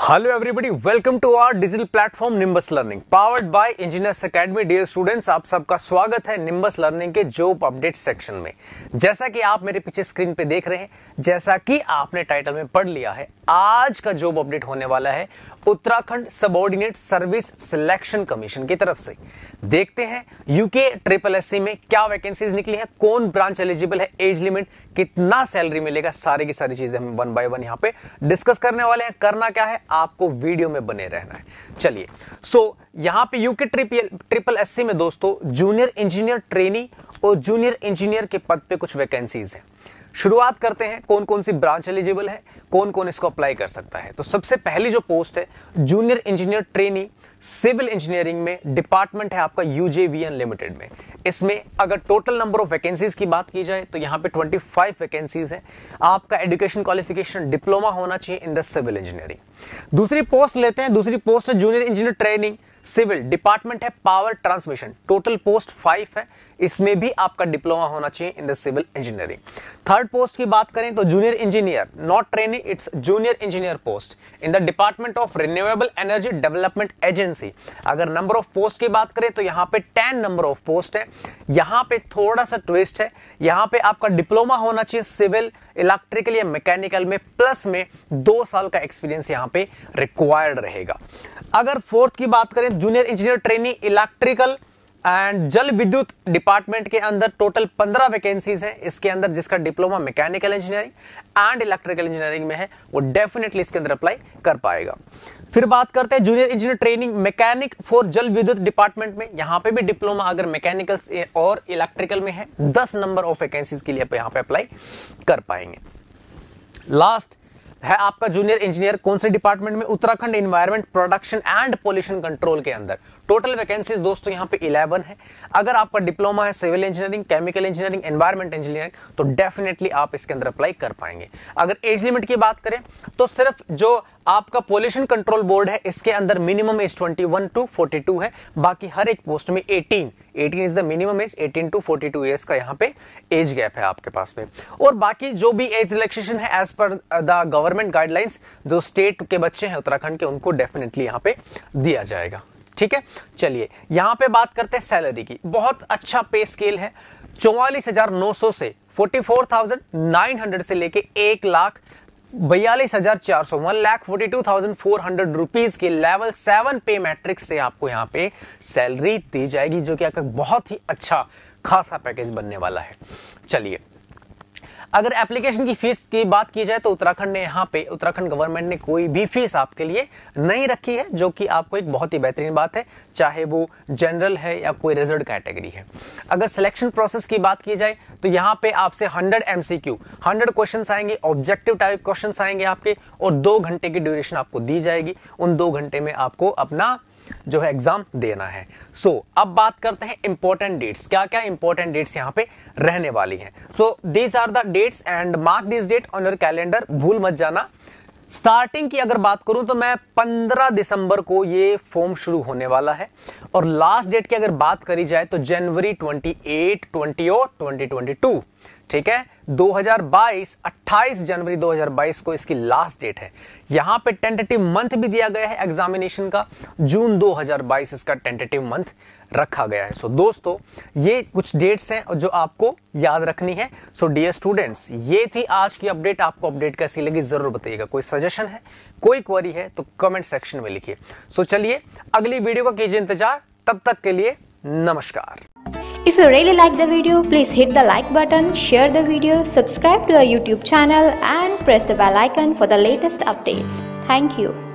Hello everybody welcome to our digital platform Nimbus learning powered by engineers academy dear students आप सबका स्वागत है Nimbus learning के job update section में। जैसा कि आप मेरे पीछे स्क्रीन पे देख रहे हैं, जैसा कि आपने टाइटल में पढ़ लिया है, आज का जॉब अपडेट होने वाला है Uttarakhand subordinate service selection commission की तरफ़ से। देखते हैं यूके ट्रिपल एससी में क्या वैकेंसीज निकली है, कौन ब्रांच एलिजिबल है एज लिमिट कितना सैलरी मिलेगा, सारी की सारी चीज़ें हम वन बाय वन यहाँ पे डिस्कस करने वाले हैं। करना क्या है? आपको वीडियो में बने रहना है। चलिए सो so, यहाँ पे यूके ट्रिपल ट्रिपल एस में दोस्तों जूनियर इंजीनियर ट्रेनी और जूनियर इंजीनियर के पद पे कुछ वैकेंसीज हैं। शुरुआत करते हैं कौन कौन सी ब्रांच एलिजिबल है कौन कौन इसको अप्लाई कर सकता है। तो सबसे पहली जो पोस्ट है junior engineer trainee civil engineering में डिपार्टमेंट है आपका यूजेवीएन लिमिटेड में। इसमें अगर टोटल नंबर ऑफ़ वैकेंसीज की बात की जाए तो यहाँ पे 25 वैकेंसीज है। आपका एजुकेशन क्वालिफिकेशन डिप्लोमा होना चाहिए इन द सिविल इंजीनियरिंग दूसरी पोस्ट लेते हैं, दूसरी पोस्ट है junior engineer training civil department है, power transmission. Total post five है। इसमें भी आपका डिप्लोमा होना चाहिए in the civil engineering. Third post की बात करें तो junior engineer not training it's junior engineer post in the department of renewable energy development agency अगर नंबर ऑफ़ पोस्ट की बात करें तो यहाँ पे टेन नंबर ऑफ़ पोस्ट है। यहाँ पे थोड़ा सा ट्विस्ट है। यहाँ पे आपका डिप्लोमा होना चाहिए सिविल इलेक्ट्रिकल या मैकेनिकल में प्लस में दो साल का एक्सपीरियंस यहाँ पे रिक्वायर्ड रहेगा। अगर फोर्थ की बात करें junior engineer training electrical and जल विद्युत डिपार्टमेंट के अंदर टोटल पंद्रह वैकेंसीज है। इसके अंदर जिसका diploma mechanical engineering and electrical engineering में है, वो डेफिनेटली इसके अंदर अप्लाई कर पाएगा। फिर बात करते हैं junior engineer training mechanic for जल विद्युत डिपार्टमेंट में। यहाँ पे भी डिप्लोमा अगर मैकेनिकल और इलेक्ट्रिकल में है, दस नंबर ऑफ़ वैकेंसीज के लिए यहाँ पे अप्लाई कर पाएँगे। लास्ट है आपका जूनियर इंजीनियर कौन से डिपार्टमेंट में? Uttarakhand environment production and pollution control के अंदर। टोटल वैकेंसीज दोस्तों यहाँ पे 11 है। अगर आपका डिप्लोमा है civil engineering chemical engineering environment engineering तो डेफिनेटली आप इसके अंदर अप्लाई कर पाएँगे। अगर एज लिमिट की बात करें तो सिर्फ़ जो आपका पोल्यूशन कंट्रोल बोर्ड है, इसके अंदर मिनिमम एज 21 टू 42 है। बाकी हर एक पोस्ट में 18 18 is the minimum age 18 to 42 years का यहाँ पे एज गैप है आपके पास में। और बाकी जो भी एज रिलैक्सेशन है as per the government guidelines जो स्टेट के बच्चे हैं, उत्तराखंड के, उनको डेफिनेटली यहाँ पे दिया जाएगा। ठीक है? चलिए, यहाँ पे बात करते हैं सैलरी की। बहुत अच्छा पे स्केल है। चौवालीस हज़ार नौ सौ से forty four thousand nine hundred से लेके एक लाख बयालीस हज़ार चार सौ one lakh forty two thousand four hundred rupees के लेवल सेवन पे मैट्रिक्स से आपको यहाँ पे सैलरी दी जाएगी, जो कि आपका बहुत ही अच्छा खासा पैकेज बनने वाला है। चलिए अगर एप्लीकेशन की फ़ीस की बात की जाए तो उत्तराखंड ने यहाँ पे, उत्तराखंड गवर्नमेंट ने कोई भी फ़ीस आपके लिए नहीं रखी है, जो कि आपको एक बहुत ही बेहतरीन बात है, चाहे वो जनरल है या कोई रिज़र्व कैटेगरी है। अगर सिलेक्शन प्रोसेस की बात की जाए तो यहाँ पे आपसे hundred M C Q hundred question आएँगे ऑब्जेक्टिव टाइप क्वेश्चन आएँगे आपके, और दो घंटे की ड्यूरेशन आपको दी जाएगी। उन दो घंटे में आपको अपना जो है एग्ज़ाम देना है। सो so, अब बात करते हैं इंपॉर्टेंट डेट्स क्या क्या इंपॉर्टेंट डेट्स यहाँ पे रहने वाली हैं? So these are the dates and mark this date on your calendar भूल मत जाना। स्टार्टिंग की अगर बात करूँ तो मैं 15 दिसंबर को ये फॉर्म शुरू होने वाला है। और लास्ट डेट की अगर बात करी जाए तो जनवरी 28, 20 और 2022 ठीक है? 2022 28 जनवरी 2022 को इसकी लास्ट डेट है। यहाँ पे टेंटेटिव मंथ भी दिया गया है एग्जामिनेशन का। जून 2022 इसका टेंटेटिव मंथ रखा गया है। सो so, दोस्तों ये कुछ डेट्स हैं जो आपको याद रखनी है। सो डियर स्टूडेंट्स ये थी आज की अपडेट आपको अपडेट कैसी लगी ज़रूर बताइएगा। कोई सजेशन है? कोई क्वेरी है तो कमेंट सेक्शन में लिखिए। सो so, चलिए अगली वीडियो का कीजिए इंतज़ार। तब तक के लिए नमस्कार। If you really like the video, please hit the like button, share the video, subscribe to our YouTube channel and press the bell icon for the latest updates. Thank you.